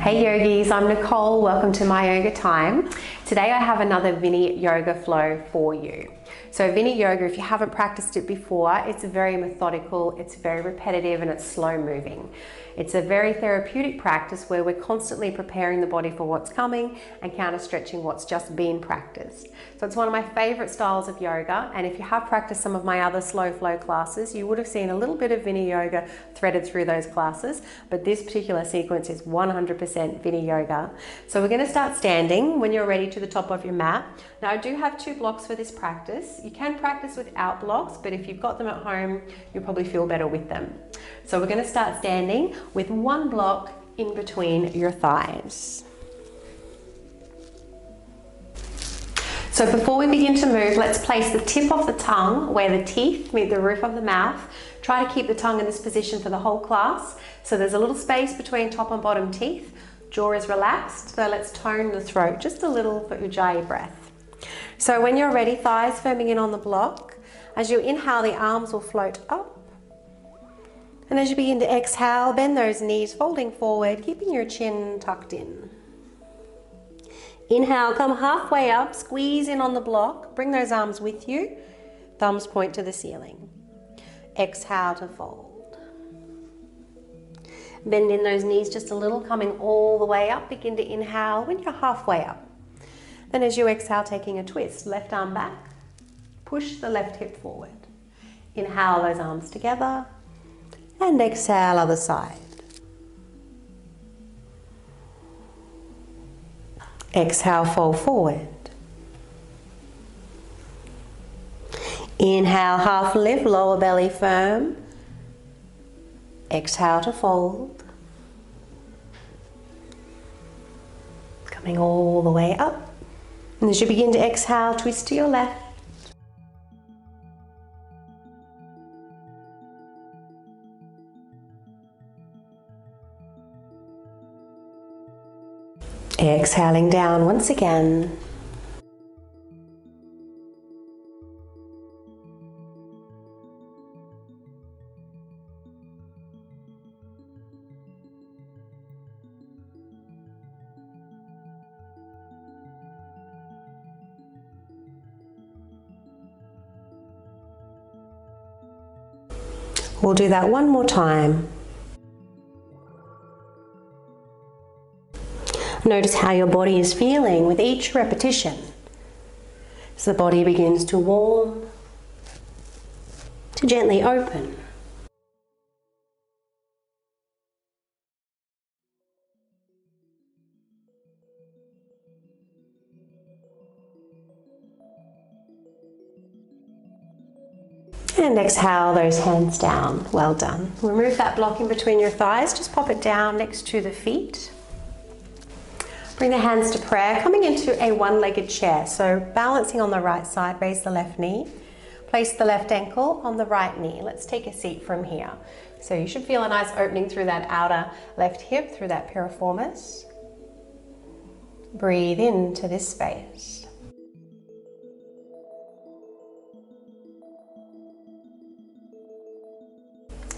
Hey yogis, I'm Nicole. Welcome to my yoga time. Today I have another Viniyoga flow for you. So Viniyoga, if you haven't practiced it before, it's very methodical, it's very repetitive and it's slow moving. It's a very therapeutic practice where we're constantly preparing the body for what's coming and counter stretching what's just been practiced. So it's one of my favorite styles of yoga. And if you have practiced some of my other slow flow classes, you would have seen a little bit of Viniyoga threaded through those classes. But this particular sequence is 100% Viniyoga. So we're going to start standing when you're ready to the top of your mat. Now I do have two blocks for this practice. You can practice without blocks, but if you've got them at home, you'll probably feel better with them. So we're going to start standing with one block in between your thighs. So before we begin to move, let's place the tip of the tongue where the teeth meet the roof of the mouth. Try to keep the tongue in this position for the whole class. So there's a little space between top and bottom teeth. Jaw is relaxed, so let's tone the throat just a little for Ujjayi breath. So when you're ready, thighs firming in on the block. As you inhale, the arms will float up and as you begin to exhale, bend those knees, folding forward, keeping your chin tucked in. Inhale, come halfway up, squeeze in on the block, bring those arms with you, thumbs point to the ceiling. Exhale to fold. Bend in those knees just a little, coming all the way up. Begin to inhale when you're halfway up. Then as you exhale, taking a twist, left arm back, push the left hip forward. Inhale those arms together, and exhale other side. Exhale, fold forward. Inhale, half lift, lower belly firm. Exhale to fold. Coming all the way up. And as you begin to exhale, twist to your left. Exhaling down once again. We'll do that one more time. Notice how your body is feeling with each repetition. As the body begins to warm, to gently open. And exhale those hands down. Well done. Remove that block in between your thighs. Just pop it down next to the feet. Bring the hands to prayer, coming into a one-legged chair. So balancing on the right side, raise the left knee. Place the left ankle on the right knee. Let's take a seat from here. So you should feel a nice opening through that outer left hip, through that piriformis. Breathe into this space.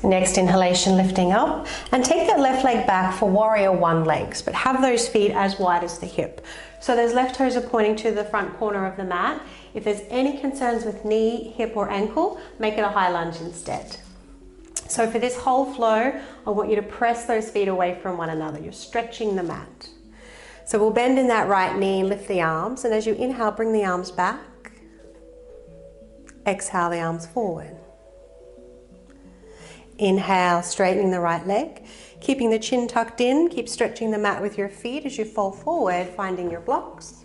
Next inhalation, lifting up. And take that left leg back for warrior one legs, but have those feet as wide as the hip. So those left toes are pointing to the front corner of the mat. If there's any concerns with knee, hip or ankle, make it a high lunge instead. So for this whole flow, I want you to press those feet away from one another. You're stretching the mat. So we'll bend in that right knee, lift the arms, and as you inhale, bring the arms back. Exhale the arms forward. Inhale, straightening the right leg. Keeping the chin tucked in, keep stretching the mat with your feet as you fall forward, finding your blocks.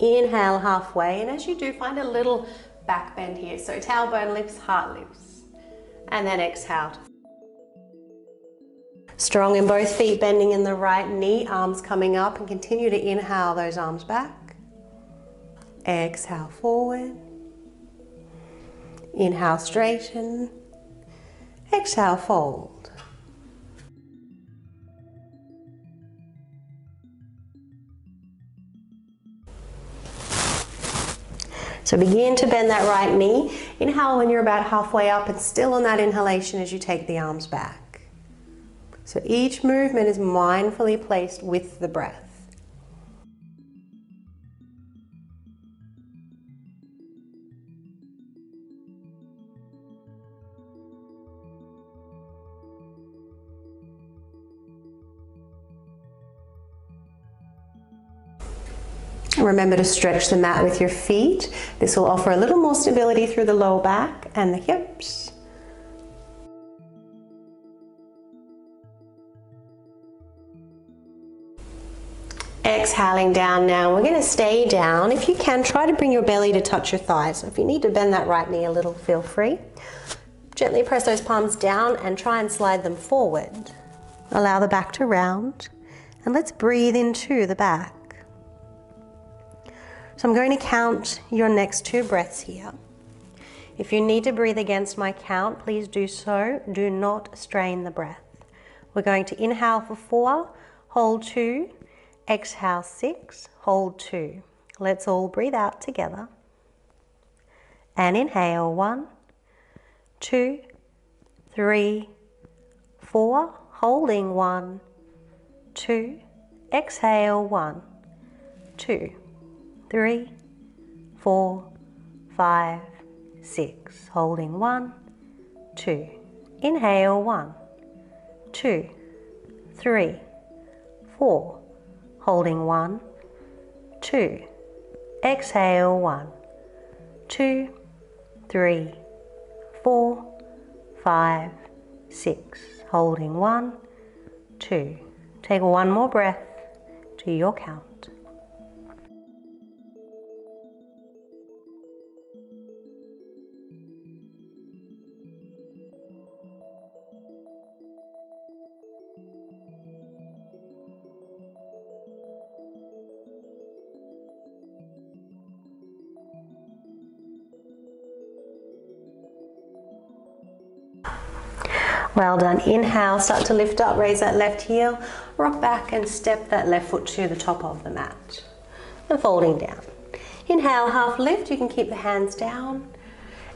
Inhale halfway, and as you do, find a little back bend here. So tailbone lifts, heart lifts. And then exhale. Strong in both feet, bending in the right knee, arms coming up, and continue to inhale those arms back. Exhale forward. Inhale, straighten. Exhale, fold. So begin to bend that right knee. Inhale when you're about halfway up and still on that inhalation as you take the arms back. So each movement is mindfully placed with the breath. Remember to stretch the mat with your feet. This will offer a little more stability through the lower back and the hips. Exhaling down now. We're going to stay down. If you can, try to bring your belly to touch your thighs. If you need to bend that right knee a little, feel free. Gently press those palms down and try and slide them forward. Allow the back to round. And let's breathe into the back. So I'm going to count your next two breaths here. If you need to breathe against my count, please do so. Do not strain the breath. We're going to inhale for four, hold two, exhale six, hold two. Let's all breathe out together. And inhale one, two, three, four, holding one, two, exhale one, two three, four, five, six. Holding one, two. Inhale one, two, three, four. Holding one, two. Exhale one, two, three, four, five, six. Holding one, two. Take one more breath to your count. Well done. Inhale, start to lift up, raise that left heel, rock back and step that left foot to the top of the mat. And folding down. Inhale, half lift, you can keep the hands down.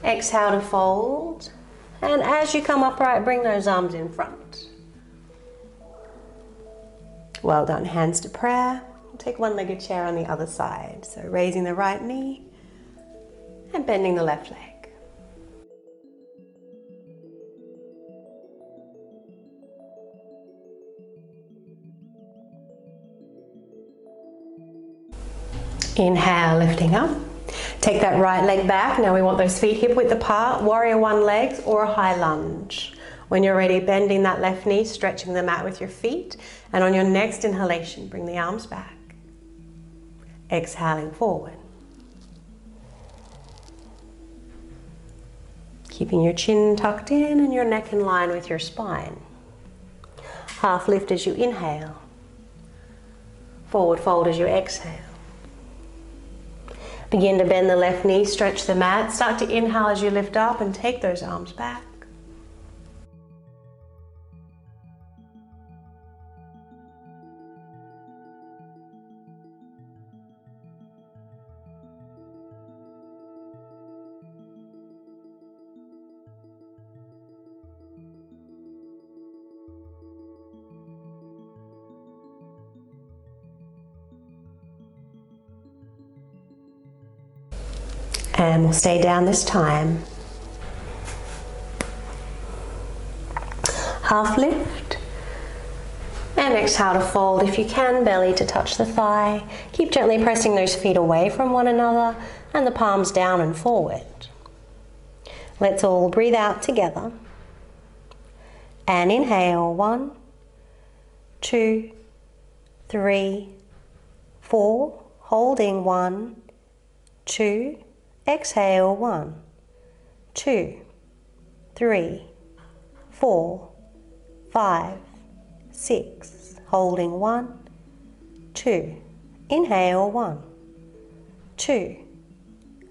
Exhale to fold. And as you come upright, bring those arms in front. Well done. Hands to prayer. Take one legged chair on the other side. So raising the right knee and bending the left leg. Inhale, lifting up. Take that right leg back. Now we want those feet hip width apart, warrior one legs or a high lunge. When you're ready, bending that left knee, stretching the mat with your feet. And on your next inhalation, bring the arms back. Exhaling forward. Keeping your chin tucked in and your neck in line with your spine. Half lift as you inhale. Forward fold as you exhale. Begin to bend the left knee, stretch the mat. Start to inhale as you lift up and take those arms back. And we'll stay down this time. Half lift. And exhale to fold if you can, belly to touch the thigh. Keep gently pressing those feet away from one another and the palms down and forward. Let's all breathe out together. And inhale one, two, three, four, holding one, two, Exhale one, two, three, four, five, six. Holding one, two. Inhale one, two,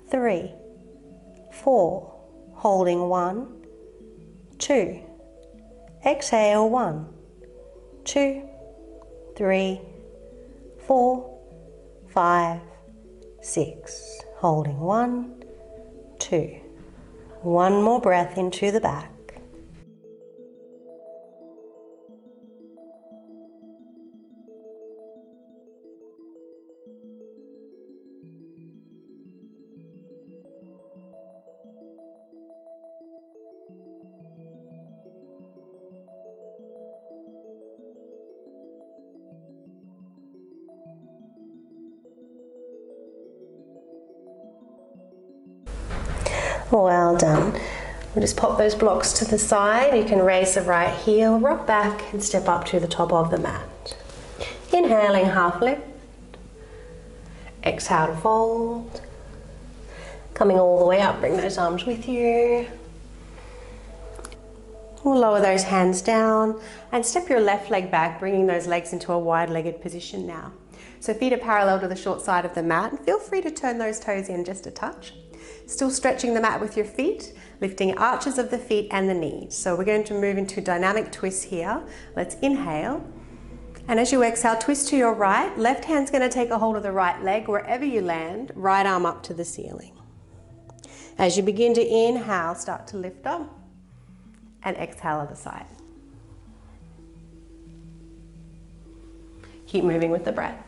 three, four. Holding one, two. Exhale one, two, three, four, five, six holding one, two. One more breath into the back. Well done. We'll just pop those blocks to the side. You can raise the right heel, rock back, and step up to the top of the mat. Inhaling half lift. Exhale to fold. Coming all the way up, bring those arms with you. We'll lower those hands down and step your left leg back, bringing those legs into a wide legged position now. So feet are parallel to the short side of the mat feel free to turn those toes in just a touch. Still stretching the mat with your feet, lifting arches of the feet and the knees. So we're going to move into dynamic twists here. Let's inhale. And as you exhale, twist to your right. Left hand's going to take a hold of the right leg wherever you land, right arm up to the ceiling. As you begin to inhale, start to lift up and exhale other side. Keep moving with the breath.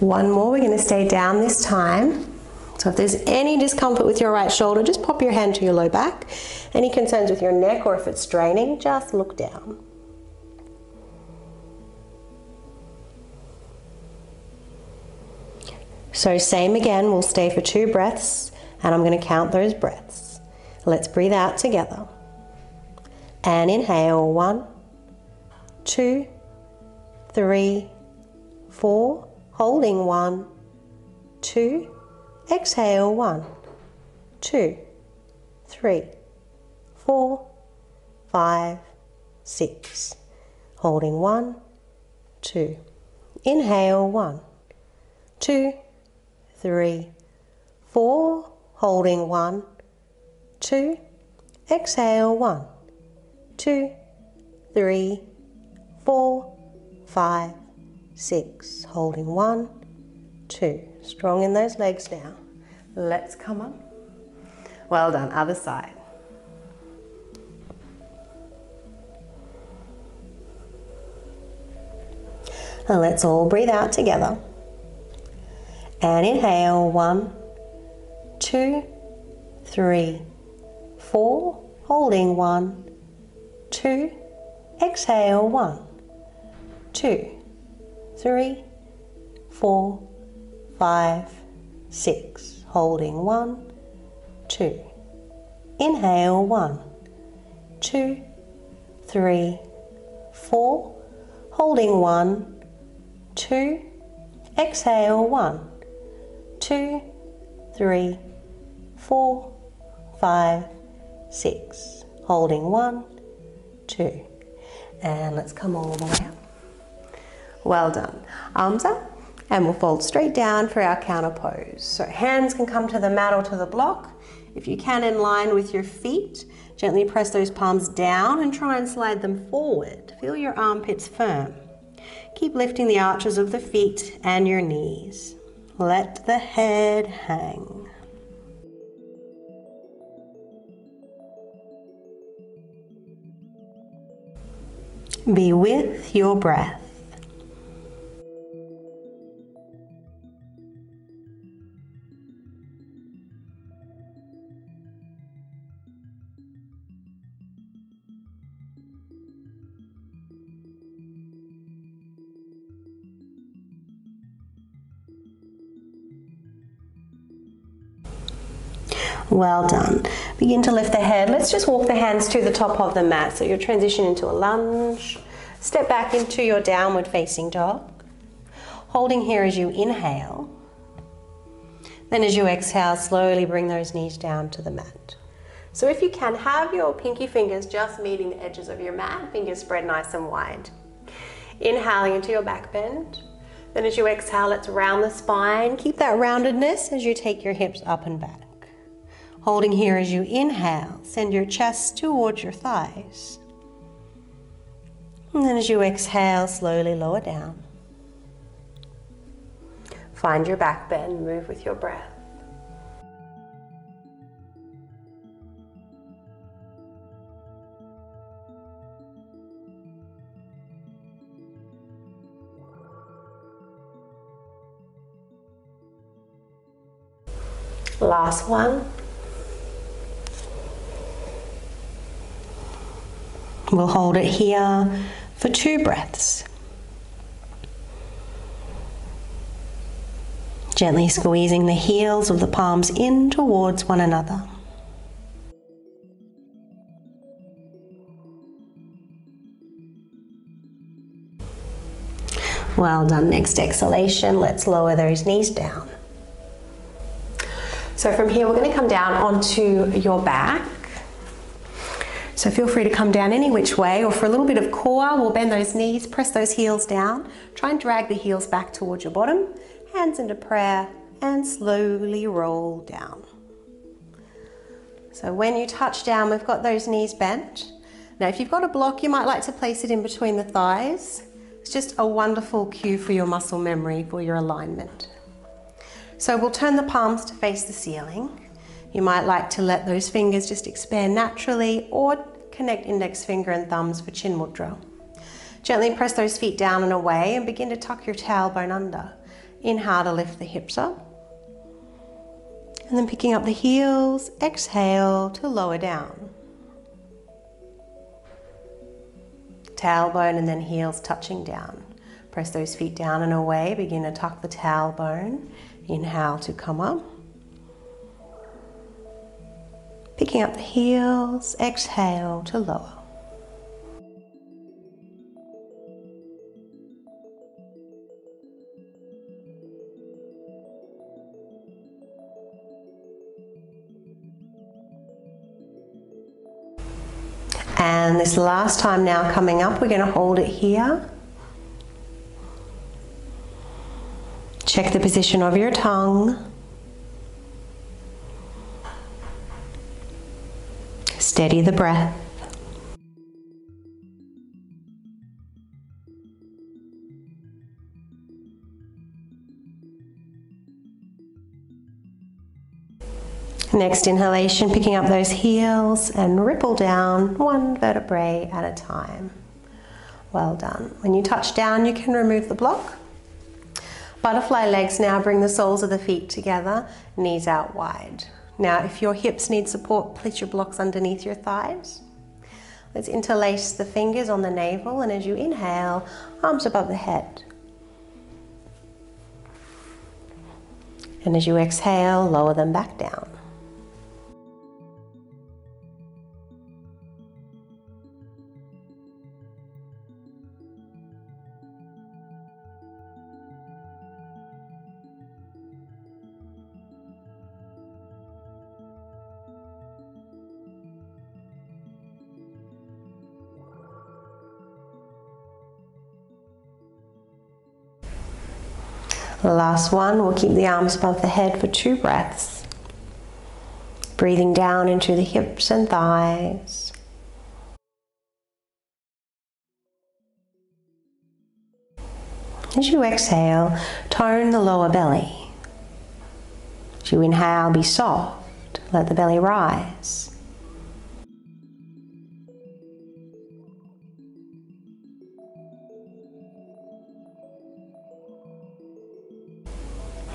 One more, we're going to stay down this time. So if there's any discomfort with your right shoulder, just pop your hand to your low back. Any concerns with your neck or if it's straining, just look down. So same again, we'll stay for two breaths and I'm going to count those breaths. Let's breathe out together. And inhale, one, two, three, four, holding one, two, exhale one, two, three, four, five, six, holding one, two, inhale one, two, three, four, holding one, two, exhale one, two, three, four, five, six, holding one, two. Strong in those legs now. Let's come up. Well done, other side. And let's all breathe out together. And inhale, one, two, three, four, holding one, two, exhale, one, two, three, four, five, six. Holding one, two. Inhale one, two, three, four. Holding one, two. Exhale one, two, three, four, five, six. Holding one, two. And let's come all the way up. Well done. Arms up and we'll fold straight down for our counter pose. So hands can come to the mat or to the block. If you can in line with your feet, gently press those palms down and try and slide them forward. Feel your armpits firm. Keep lifting the arches of the feet and your knees. Let the head hang. Be with your breath. Well done. Begin to lift the head. Let's just walk the hands to the top of the mat. So you'll transition into a lunge. Step back into your downward facing dog. Holding here as you inhale. Then as you exhale, slowly bring those knees down to the mat. So if you can, have your pinky fingers just meeting the edges of your mat, fingers spread nice and wide. Inhaling into your back bend. Then as you exhale, let's round the spine. Keep that roundedness as you take your hips up and back. Holding here as you inhale, send your chest towards your thighs. And then as you exhale, slowly lower down. Find your back bend, move with your breath. Last one. We'll hold it here for two breaths. Gently squeezing the heels of the palms in towards one another. Well done. Next exhalation, let's lower those knees down. So from here, we're going to come down onto your back. So feel free to come down any which way, or for a little bit of core, we'll bend those knees, press those heels down. Try and drag the heels back towards your bottom, hands into prayer, and slowly roll down. So when you touch down, we've got those knees bent. Now, if you've got a block, you might like to place it in between the thighs. It's just a wonderful cue for your muscle memory, for your alignment. So we'll turn the palms to face the ceiling. You might like to let those fingers just expand naturally or connect index finger and thumbs for chin mudra. Gently press those feet down and away and begin to tuck your tailbone under. Inhale to lift the hips up. And then picking up the heels, exhale to lower down. Tailbone and then heels touching down. Press those feet down and away. Begin to tuck the tailbone. Inhale to come up. Up the heels, exhale to lower. And this last time now coming up, we're going to hold it here. Check the position of your tongue. Steady the breath. Next inhalation, picking up those heels and ripple down one vertebrae at a time. Well done. When you touch down, you can remove the block. Butterfly legs now bring the soles of the feet together, knees out wide. Now, if your hips need support, place your blocks underneath your thighs. Let's interlace the fingers on the navel, and as you inhale, arms above the head. And as you exhale, lower them back down. Last one, we'll keep the arms above the head for two breaths. Breathing down into the hips and thighs. As you exhale, tone the lower belly. As you inhale, be soft, let the belly rise.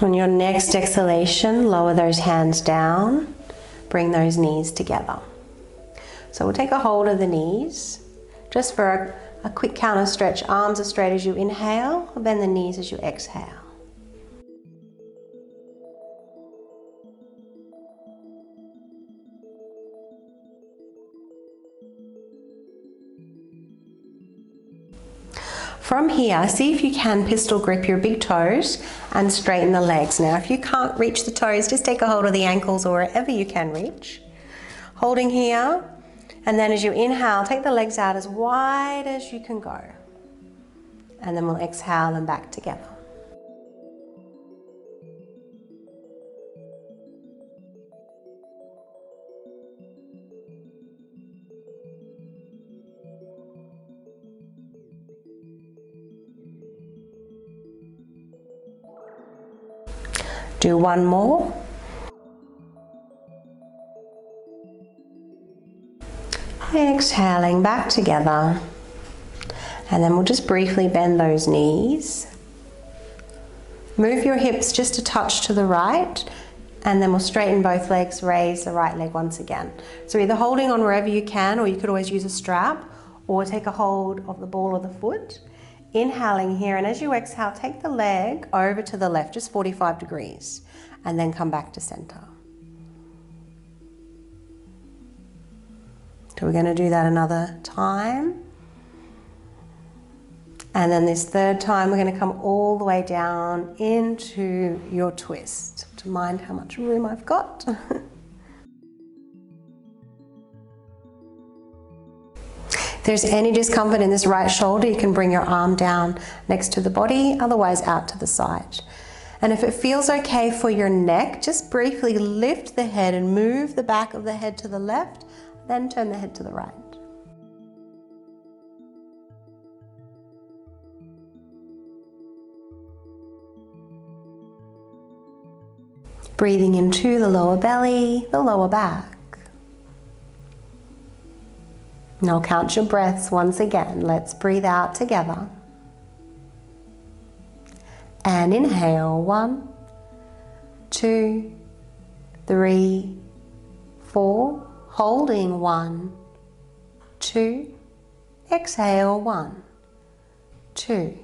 On your next exhalation, lower those hands down, bring those knees together. So we'll take a hold of the knees, just for a, a quick counter stretch, arms as straight as you inhale, bend the knees as you exhale. From here, see if you can pistol grip your big toes and straighten the legs. Now, if you can't reach the toes, just take a hold of the ankles or wherever you can reach. Holding here, and then as you inhale, take the legs out as wide as you can go. And then we'll exhale them back together. Do one more. Exhaling back together. And then we'll just briefly bend those knees. Move your hips just a touch to the right and then we'll straighten both legs, raise the right leg once again. So either holding on wherever you can, or you could always use a strap, or take a hold of the ball of the foot. Inhaling here, and as you exhale, take the leg over to the left, just 45 degrees, and then come back to center. So we're going to do that another time. And then this third time, we're going to come all the way down into your twist. To mind how much room I've got. there's any discomfort in this right shoulder, you can bring your arm down next to the body, otherwise out to the side. And if it feels okay for your neck, just briefly lift the head and move the back of the head to the left, then turn the head to the right. Breathing into the lower belly, the lower back. Now count your breaths once again. Let's breathe out together. And inhale one, two, three, four. Holding one, two. Exhale one, two,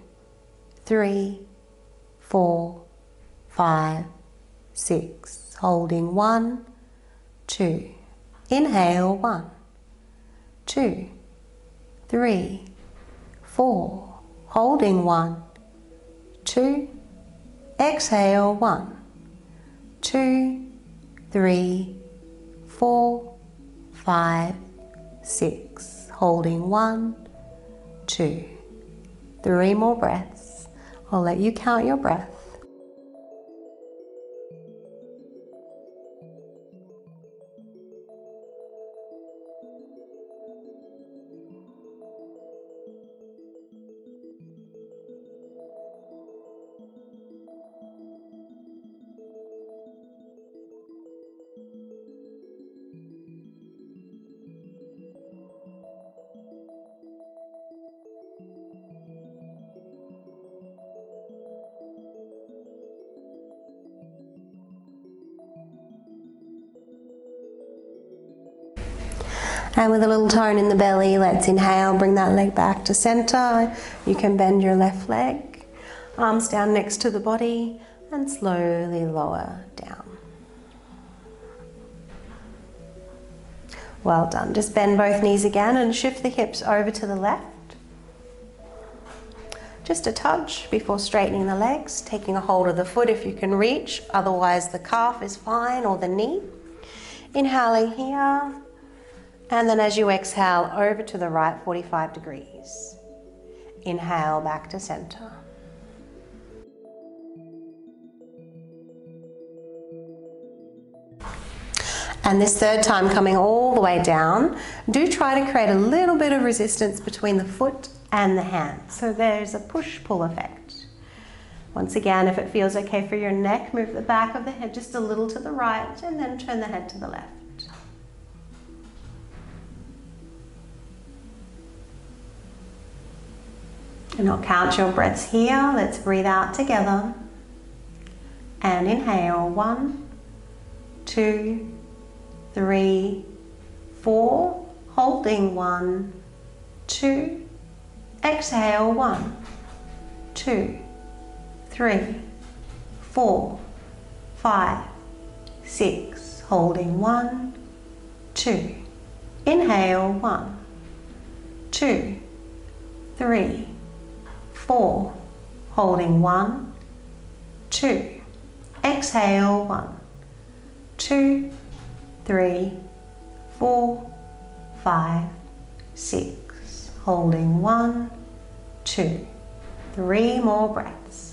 three, four, five, six. Holding one, two. Inhale one, two, three, four. Holding one, two. Exhale one, two, three, four, five, six. Holding one, two, three more breaths. I'll let you count your breath. And with a little tone in the belly, let's inhale, bring that leg back to center. You can bend your left leg, arms down next to the body, and slowly lower down. Well done. Just bend both knees again and shift the hips over to the left. Just a touch before straightening the legs, taking a hold of the foot if you can reach, otherwise, the calf is fine or the knee. Inhaling here, and then as you exhale, over to the right 45 degrees. Inhale back to center. And this third time coming all the way down, do try to create a little bit of resistance between the foot and the hand. So there's a push-pull effect. Once again, if it feels okay for your neck, move the back of the head just a little to the right and then turn the head to the left. And I'll count your breaths here. Let's breathe out together. And inhale. One, two, three, four. Holding one, two. Exhale. One, two, three, four, five, six. Holding one, two. Inhale. One, two, three four, holding one, two. Exhale, one, two, three, four, five, six. Holding one, two, three more breaths.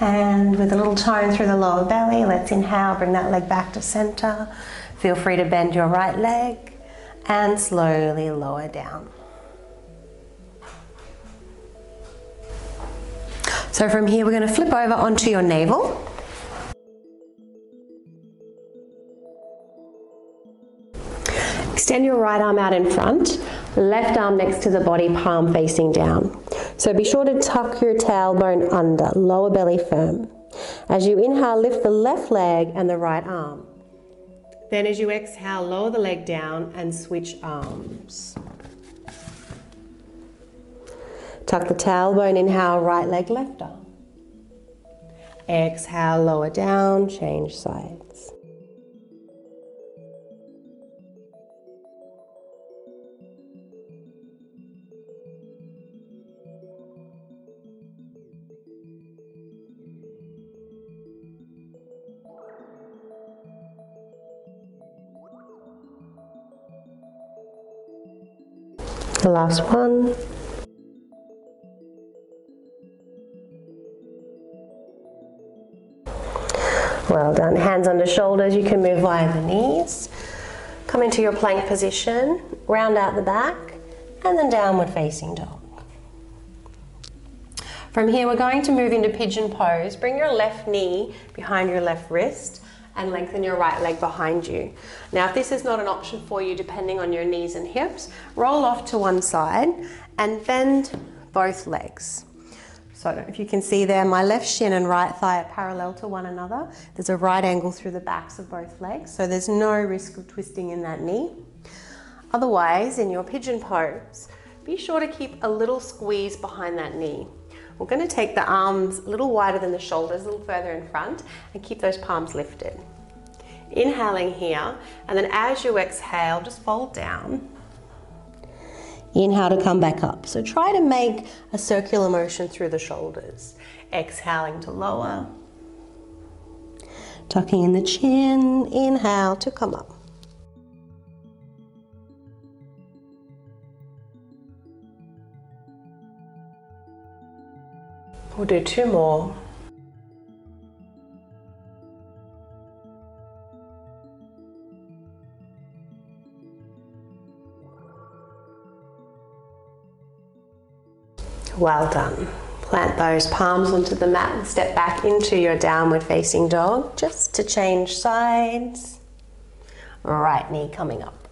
And with a little tone through the lower belly, let's inhale, bring that leg back to center. Feel free to bend your right leg and slowly lower down. So from here, we're going to flip over onto your navel. Extend your right arm out in front, left arm next to the body, palm facing down. So be sure to tuck your tailbone under, lower belly firm. As you inhale, lift the left leg and the right arm. Then as you exhale, lower the leg down and switch arms. Tuck the tailbone, inhale, right leg, left arm. Exhale, lower down, change sides. The last one. Well done. Hands under shoulders. You can move via the knees. Come into your plank position. Round out the back. And then downward facing dog. From here, we're going to move into pigeon pose. Bring your left knee behind your left wrist and lengthen your right leg behind you. Now, if this is not an option for you, depending on your knees and hips, roll off to one side and bend both legs. So if you can see there, my left shin and right thigh are parallel to one another. There's a right angle through the backs of both legs, so there's no risk of twisting in that knee. Otherwise, in your pigeon pose, be sure to keep a little squeeze behind that knee. We're going to take the arms a little wider than the shoulders, a little further in front, and keep those palms lifted. Inhaling here, and then as you exhale, just fold down. Inhale to come back up. So try to make a circular motion through the shoulders. Exhaling to lower. Tucking in the chin. Inhale to come up. We'll do two more. Well done. Plant those palms onto the mat and step back into your downward facing dog just to change sides. Right knee coming up.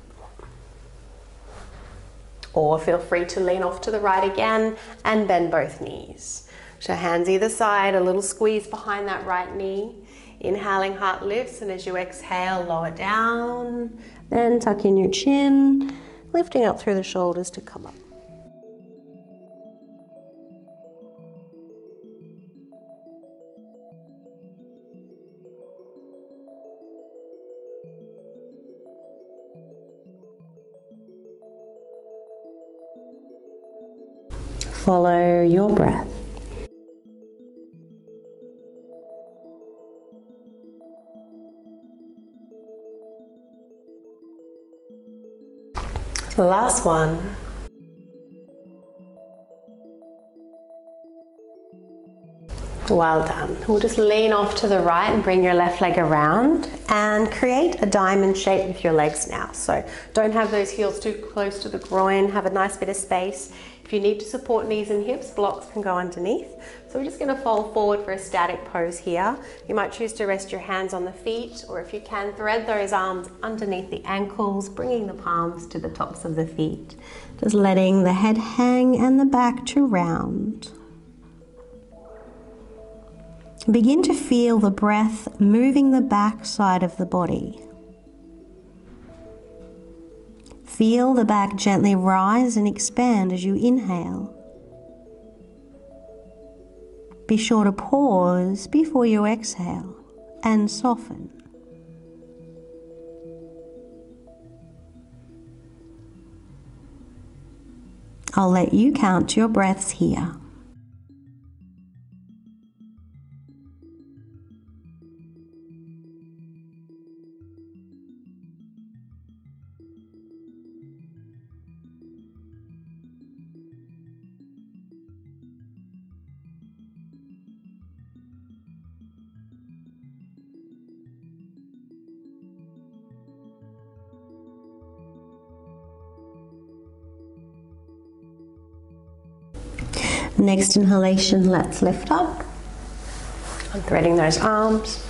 Or feel free to lean off to the right again and bend both knees. So hands either side, a little squeeze behind that right knee. Inhaling, heart lifts, and as you exhale, lower down. Then tuck in your chin, lifting up through the shoulders to come up. Follow your breath. The last one. Well done. We'll just lean off to the right and bring your left leg around and create a diamond shape with your legs now. So don't have those heels too close to the groin, have a nice bit of space. If you need to support knees and hips, blocks can go underneath. So we're just gonna fold forward for a static pose here. You might choose to rest your hands on the feet, or if you can, thread those arms underneath the ankles, bringing the palms to the tops of the feet. Just letting the head hang and the back to round. Begin to feel the breath moving the back side of the body. Feel the back gently rise and expand as you inhale. Be sure to pause before you exhale and soften. I'll let you count your breaths here. Next inhalation, let's lift up. I'm threading those arms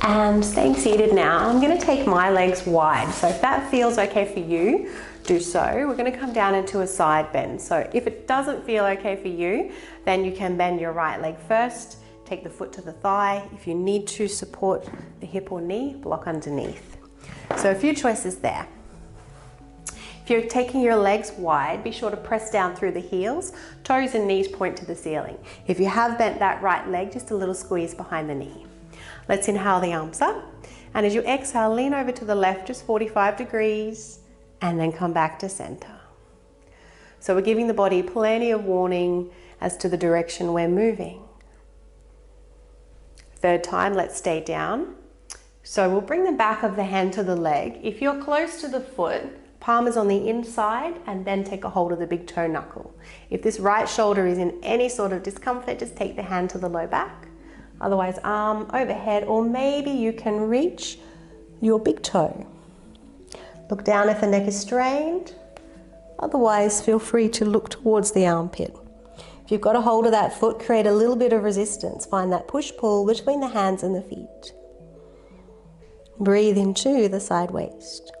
and staying seated now. I'm going to take my legs wide. So if that feels okay for you, do so. We're going to come down into a side bend. So if it doesn't feel okay for you, then you can bend your right leg first, take the foot to the thigh. If you need to support the hip or knee, block underneath. So a few choices there. You're taking your legs wide, be sure to press down through the heels. Toes and knees point to the ceiling. If you have bent that right leg, just a little squeeze behind the knee. Let's inhale the arms up. And as you exhale, lean over to the left just 45 degrees and then come back to center. So we're giving the body plenty of warning as to the direction we're moving. Third time, let's stay down. So we'll bring the back of the hand to the leg. If you're close to the foot, palm is on the inside and then take a hold of the big toe knuckle. If this right shoulder is in any sort of discomfort, just take the hand to the low back. Otherwise, arm overhead, or maybe you can reach your big toe. Look down if the neck is strained. Otherwise, feel free to look towards the armpit. If you've got a hold of that foot, create a little bit of resistance. Find that push pull between the hands and the feet. Breathe into the side waist.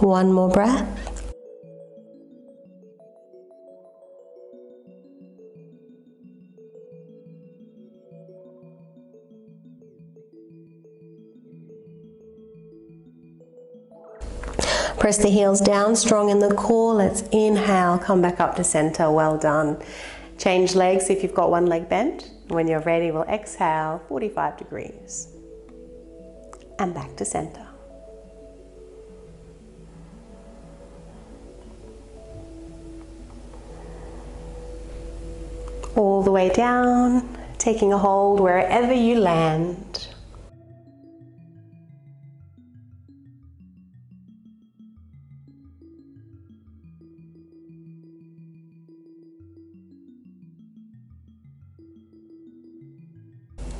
One more breath. Press the heels down, strong in the core. Let's inhale, come back up to center. Well done. Change legs if you've got one leg bent. When you're ready, we'll exhale 45 degrees and back to center. Way down, taking a hold wherever you land.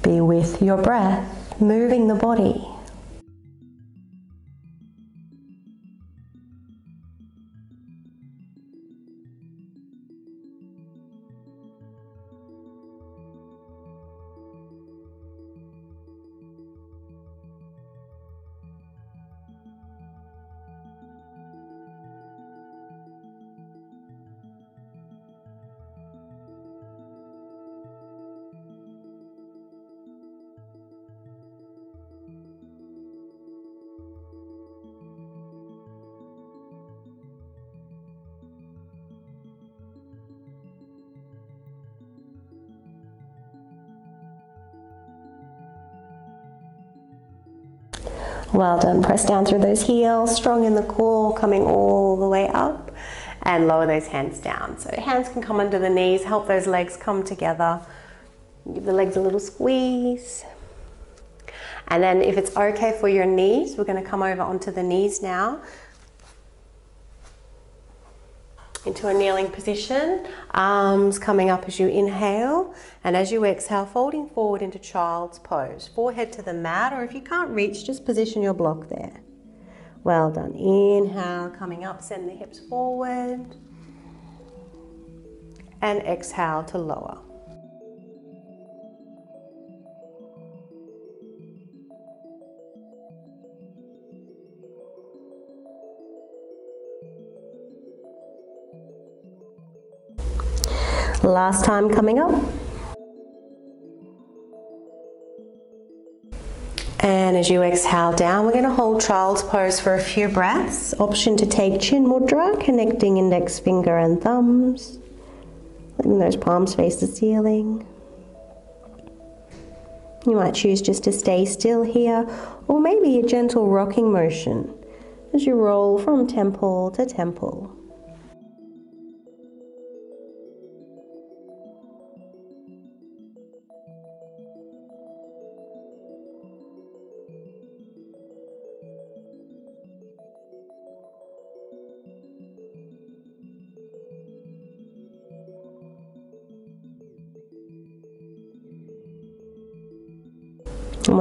Be with your breath, moving the body. Well done. Press down through those heels, strong in the core, coming all the way up. And lower those hands down. So hands can come under the knees, help those legs come together. Give the legs a little squeeze. And then if it's okay for your knees, we're going to come over onto the knees now into a kneeling position, arms coming up as you inhale, and as you exhale, folding forward into child's pose. Forehead to the mat, or if you can't reach, just position your block there. Well done. Inhale, coming up, send the hips forward, and exhale to lower. Last time coming up. And as you exhale down, we're going to hold child's pose for a few breaths. Option to take chin mudra, connecting index finger and thumbs. Letting those palms face the ceiling. You might choose just to stay still here, or maybe a gentle rocking motion. as you roll from temple to temple.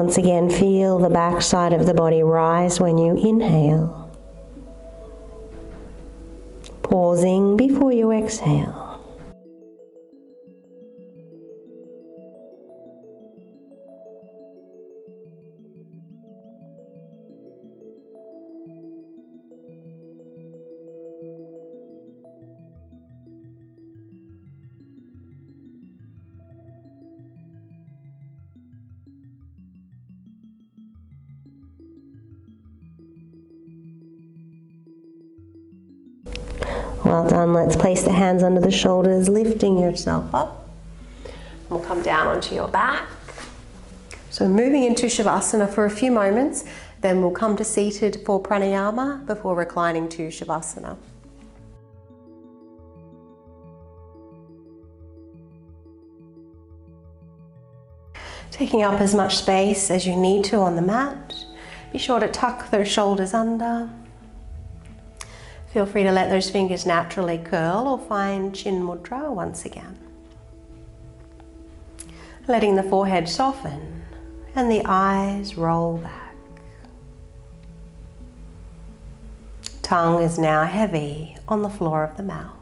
Once again, feel the back side of the body rise when you inhale. Pausing before you exhale. Well done. Let's place the hands under the shoulders, lifting yourself up. We'll come down onto your back. So moving into Shavasana for a few moments, then we'll come to seated for pranayama before reclining to Shavasana. Taking up as much space as you need to on the mat. Be sure to tuck those shoulders under. Feel free to let those fingers naturally curl or find Chin Mudra once again. Letting the forehead soften and the eyes roll back. Tongue is now heavy on the floor of the mouth.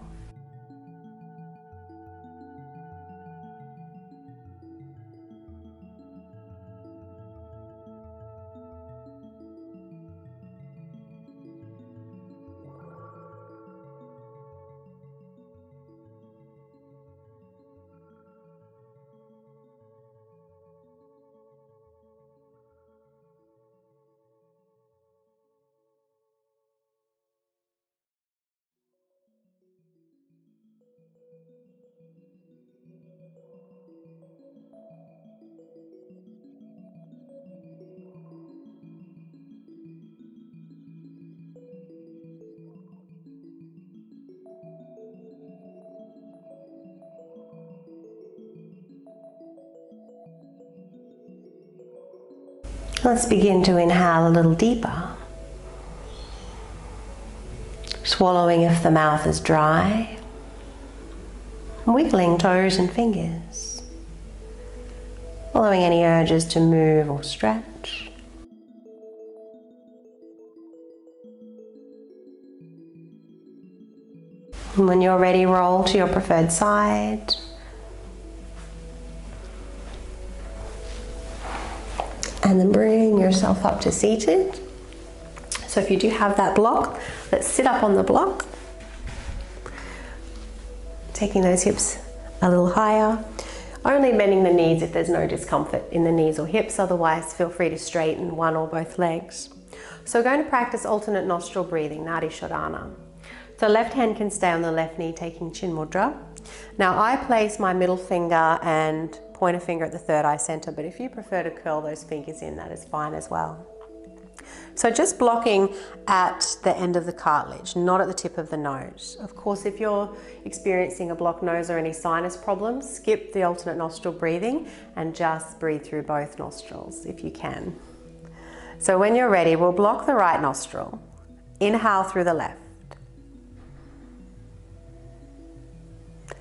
Let's begin to inhale a little deeper. Swallowing if the mouth is dry. Wiggling toes and fingers. Following any urges to move or stretch. And when you're ready, roll to your preferred side. And then bring yourself up to seated. So if you do have that block, let's sit up on the block. Taking those hips a little higher. Only bending the knees if there's no discomfort in the knees or hips, otherwise feel free to straighten one or both legs. So we're going to practice alternate nostril breathing, Nadi Shodhana. So left hand can stay on the left knee, taking Chin Mudra. Now I place my middle finger and pointer finger at the third eye center, but if you prefer to curl those fingers in, that is fine as well. So just blocking at the end of the cartilage, not at the tip of the nose. Of course, if you're experiencing a blocked nose or any sinus problems, skip the alternate nostril breathing and just breathe through both nostrils if you can. So when you're ready, we'll block the right nostril. Inhale through the left.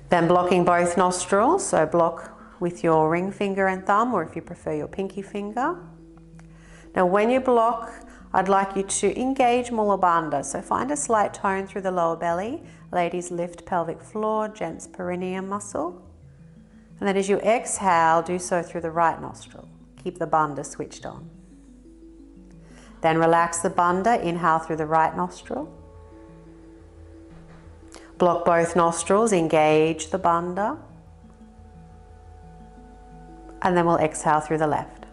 Then blocking both nostrils, so block with your ring finger and thumb, or if you prefer your pinky finger. Now, when you block, I'd like you to engage Mula Bandha. So find a slight tone through the lower belly. Ladies, lift pelvic floor, gents perineum muscle. And then as you exhale, do so through the right nostril. Keep the bandha switched on. Then relax the bandha, inhale through the right nostril. Block both nostrils, engage the bandha and then we'll exhale through the left.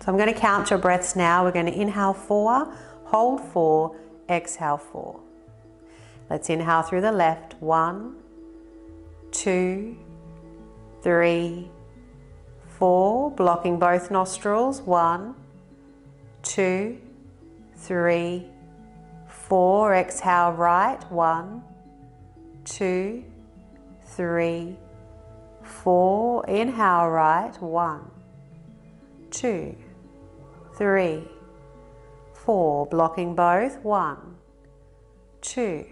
So I'm going to count your breaths now. We're going to inhale four, hold four, exhale four. Let's inhale through the left. One, two, three, four. Blocking both nostrils. One, two, three, four. Exhale, right. One, two, three, four. Inhale, right. One, two, three, four. Blocking both. One, two,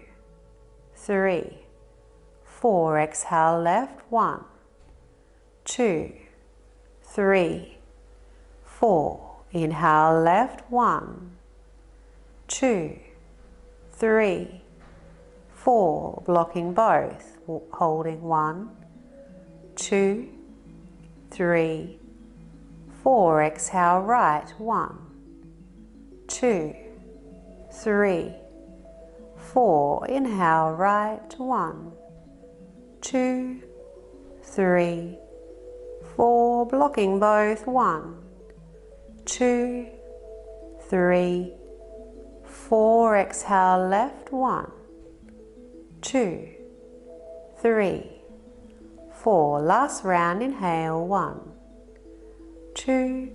three, four. Exhale, left. One, two, three, four. Inhale, left. One, two, three, four. Blocking both. Holding one, two, three, four. Exhale, right. One, two, three, four. Inhale, right. One, two, three, four. Blocking both. One, two, three, four. Exhale, left. One, two, three, four. Last round. Inhale. One, two,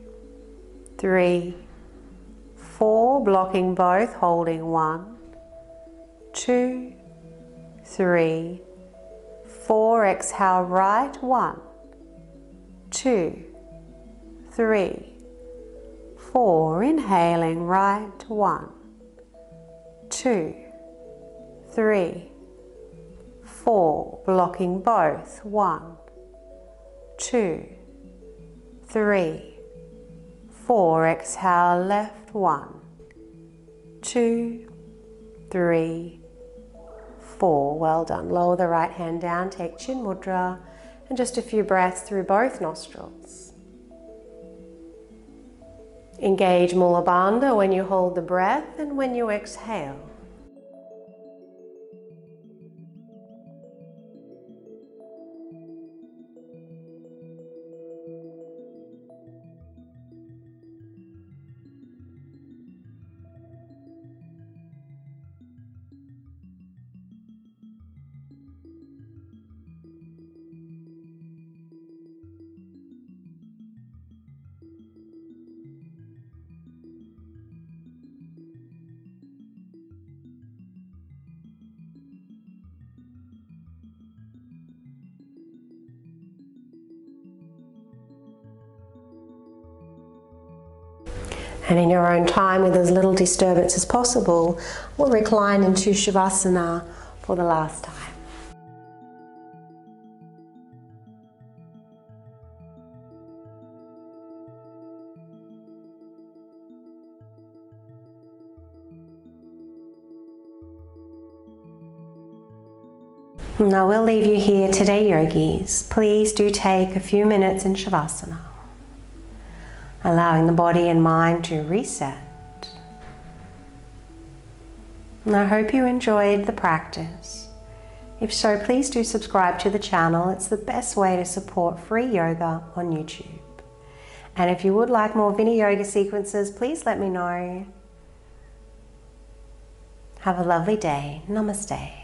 three, four. Blocking both. Holding one, two, three, four. Exhale, right. One, two, three, four. Inhaling, right. One, two, three, four. Blocking both. One, two, three, four. Exhale, left. One, two, three, four. Well done. Lower the right hand down, take Chin Mudra, and just a few breaths through both nostrils. Engage Mula Bandha when you hold the breath and when you exhale. And in your own time, with as little disturbance as possible, we'll recline into Shavasana for the last time. Now we'll leave you here today, yogis. Please do take a few minutes in Shavasana allowing the body and mind to reset. And I hope you enjoyed the practice. If so, please do subscribe to the channel. It's the best way to support free yoga on YouTube. And if you would like more Viniyoga sequences, please let me know. Have a lovely day. Namaste.